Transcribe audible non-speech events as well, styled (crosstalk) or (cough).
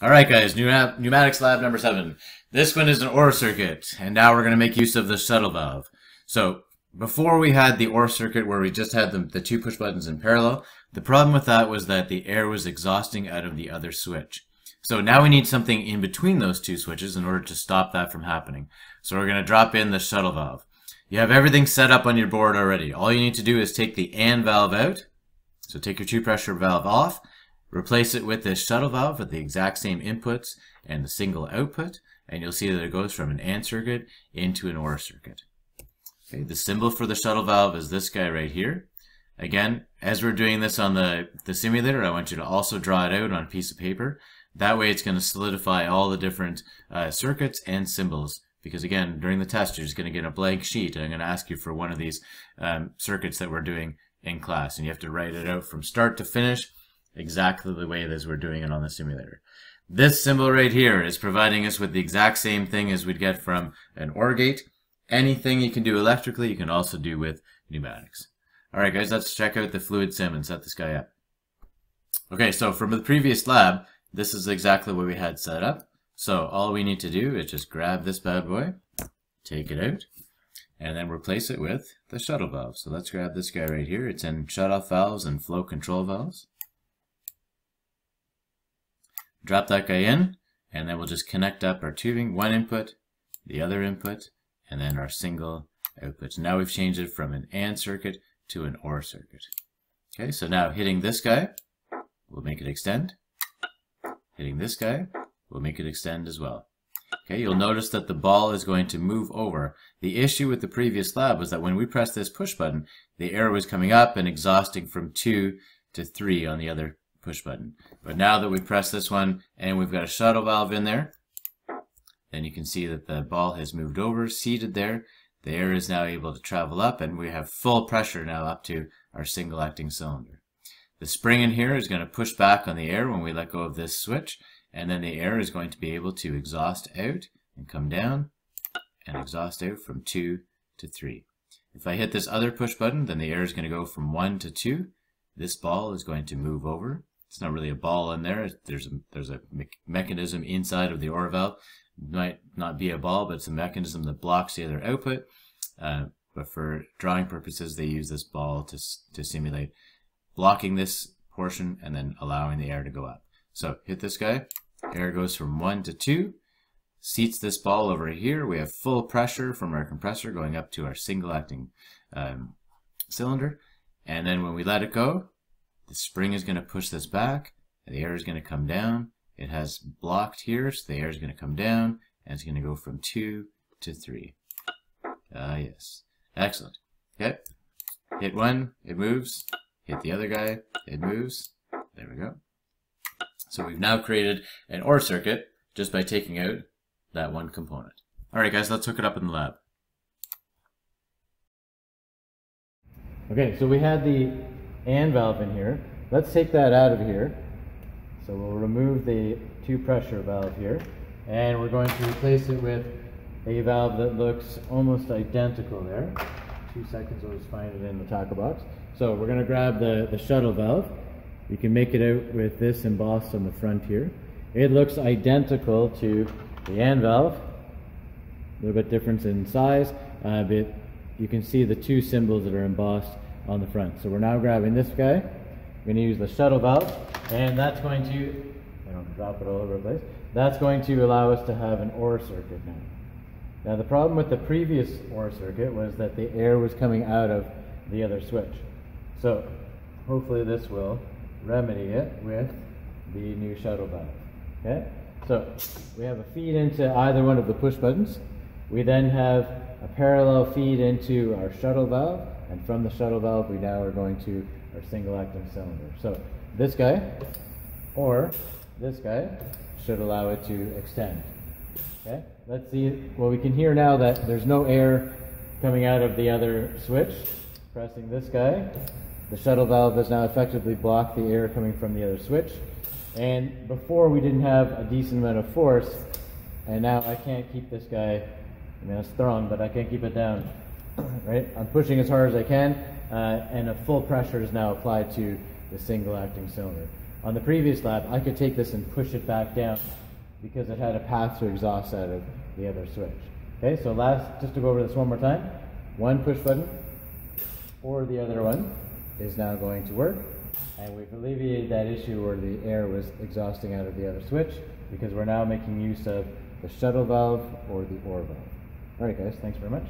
All right, guys, pneumatics lab number seven. This one is an OR circuit, and now we're going to make use of the shuttle valve. So before we had the OR circuit where we just had the, the two push buttons in parallel, the problem with that was that the air was exhausting out of the other switch. So now we need something in between those two switches in order to stop that from happening. So we're going to drop in the shuttle valve. You have everything set up on your board already. All you need to do is take the AND valve out. So take your two pressure valve off Replace it with this shuttle valve with the exact same inputs and the single output, and you'll see that it goes from an AND circuit into an OR circuit. Okay, the symbol for the shuttle valve is this guy right here. Again, as we're doing this on the, the simulator, I want you to also draw it out on a piece of paper. That way it's going to solidify all the different uh, circuits and symbols. Because again, during the test, you're just going to get a blank sheet. And I'm going to ask you for one of these um, circuits that we're doing in class. And you have to write it out from start to finish exactly the way as we're doing it on the simulator. This symbol right here is providing us with the exact same thing as we'd get from an OR gate. Anything you can do electrically, you can also do with pneumatics. All right, guys, let's check out the fluid sim and set this guy up. Okay, so from the previous lab, this is exactly what we had set up. So all we need to do is just grab this bad boy, take it out, and then replace it with the shuttle valve. So let's grab this guy right here. It's in shut-off valves and flow control valves. Drop that guy in, and then we'll just connect up our tubing, one input, the other input, and then our single output. So now we've changed it from an AND circuit to an OR circuit. Okay, so now hitting this guy will make it extend. Hitting this guy will make it extend as well. Okay, you'll notice that the ball is going to move over. The issue with the previous lab was that when we pressed this push button, the air was coming up and exhausting from 2 to 3 on the other push button. But now that we press this one and we've got a shuttle valve in there, then you can see that the ball has moved over, seated there. The air is now able to travel up and we have full pressure now up to our single acting cylinder. The spring in here is going to push back on the air when we let go of this switch and then the air is going to be able to exhaust out and come down and exhaust out from 2 to 3. If I hit this other push button, then the air is going to go from 1 to 2. This ball is going to move over it's not really a ball in there. There's a, there's a me mechanism inside of the OR valve. It might not be a ball, but it's a mechanism that blocks the other output. Uh, but for drawing purposes, they use this ball to, to simulate blocking this portion and then allowing the air to go up. So hit this guy, air goes from 1 to 2, seats this ball over here. We have full pressure from our compressor going up to our single acting um, cylinder. And then when we let it go, the spring is going to push this back. The air is going to come down. It has blocked here, so the air is going to come down, and it's going to go from 2 to 3. Ah, uh, yes. Excellent. Okay. Hit one, it moves. Hit the other guy, it moves. There we go. So we've now created an OR circuit just by taking out that one component. All right, guys, let's hook it up in the lab. Okay, so we had the AND valve in here. Let's take that out of here. So we'll remove the two pressure valve here and we're going to replace it with a valve that looks almost identical there. Two seconds, I'll just find it in the tackle box. So we're going to grab the, the shuttle valve. You can make it out with this embossed on the front here. It looks identical to the AND valve. A little bit difference in size, uh, but you can see the two symbols that are embossed on the front. So we're now grabbing this guy. We're going to use the shuttle valve, and that's going to, I don't drop it all over the place, that's going to allow us to have an OR circuit now. Now the problem with the previous OR circuit was that the air was coming out of the other switch. So hopefully this will remedy it with the new shuttle valve. Okay? So we have a feed into either one of the push buttons. We then have a parallel feed into our shuttle valve and from the shuttle valve, we now are going to our single acting cylinder. So this guy or this guy should allow it to extend. Okay, let's see. Well, we can hear now that there's no air coming out of the other switch. Pressing this guy, the shuttle valve has now effectively blocked the air coming from the other switch. And before we didn't have a decent amount of force, and now I can't keep this guy, I mean, it's thrown, but I can't keep it down (clears throat) right? I'm pushing as hard as I can, uh, and a full pressure is now applied to the single acting cylinder. On the previous lab, I could take this and push it back down because it had a path to exhaust out of the other switch. Okay, so last, just to go over this one more time, one push button or the other one is now going to work. And we've alleviated that issue where the air was exhausting out of the other switch because we're now making use of the shuttle valve or the OR valve. All right, guys, thanks very much.